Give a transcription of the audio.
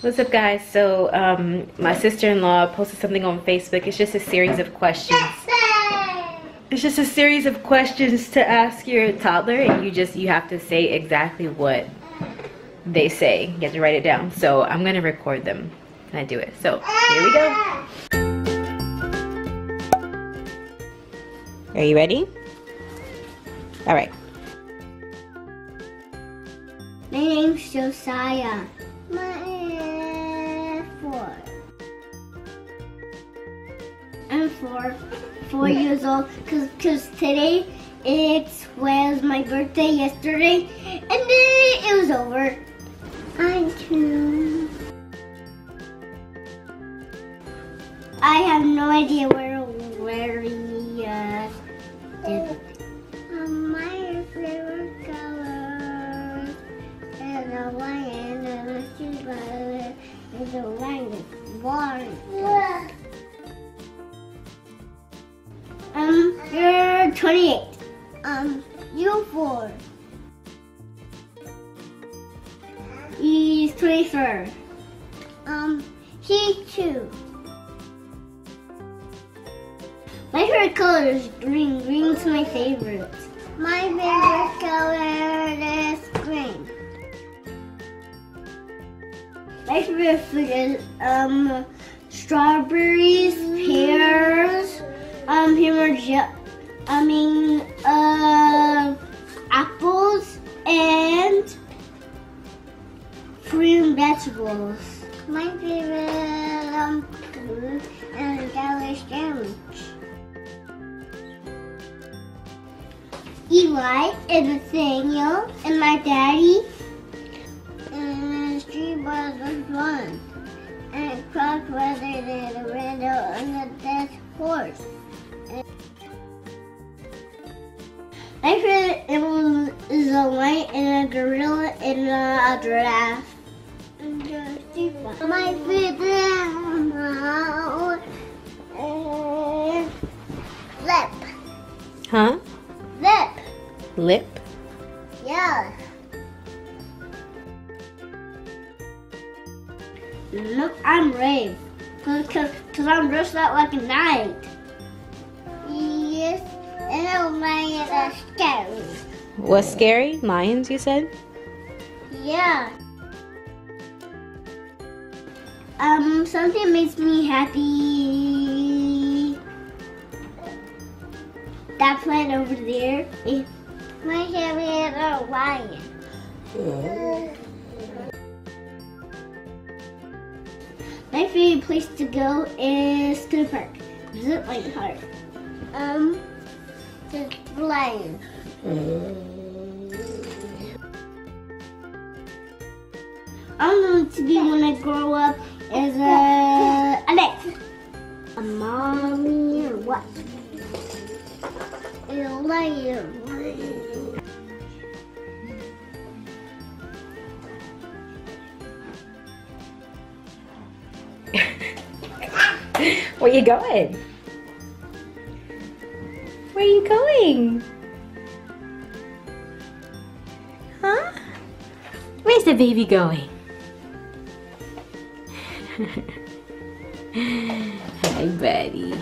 What's up guys? So um, my sister-in-law posted something on Facebook. It's just a series of questions. It's just a series of questions to ask your toddler and you just, you have to say exactly what they say. You have to write it down. So I'm gonna record them and I do it. So here we go. Are you ready? All right. My name's Josiah. My four. I'm four, four years old. Cause, cause today it was my birthday yesterday, and then it was over. I'm two. I have no idea where where we uh, did. Um, my favorite color is a lion and a zebra is a lion. Water. Um, you're 28. Um, you four. He's 24. Um, he two. My favorite color is green. Green's my favorite. My favorite color is Food is um strawberries, pears, um hammer I mean uh apples and fruit and vegetables. My favorite um is garlic sandwich. Eli and Nathaniel and my daddy. And the window and the dead horse. My favorite animal is a lion and a gorilla and a giraffe. And the street. My favorite animal is lip. Huh? Lip. Lip? Yeah. Look, I'm brave. Cause, cause, cause I'm dressed up like a knight. Yes, and a lion are scary. What's scary? Lions, you said? Yeah. Um, something makes me happy. That plant over there is my favorite a lion. My favorite place to go is to the park. Zip line park. Um, the lion. I'm going to be when I grow up as a Alex. A mommy or what? A lion. Where you going? Where you going? Huh? Where's the baby going? Hi, buddy.